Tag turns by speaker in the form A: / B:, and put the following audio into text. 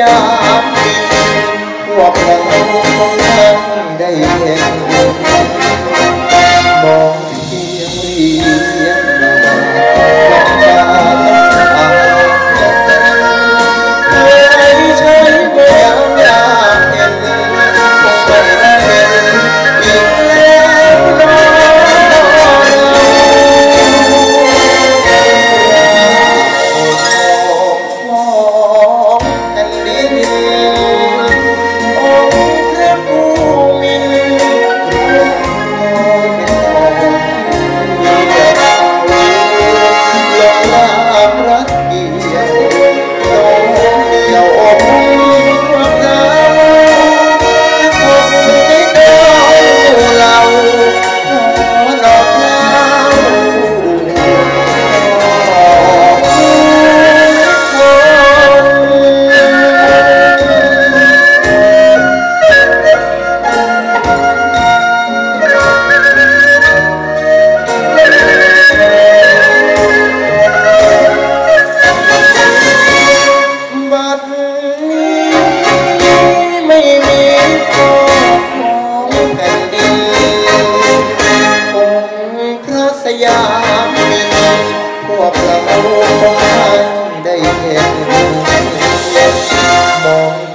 A: ยามพวกเราคงยังได้เห็นมอง Amen. Thank you.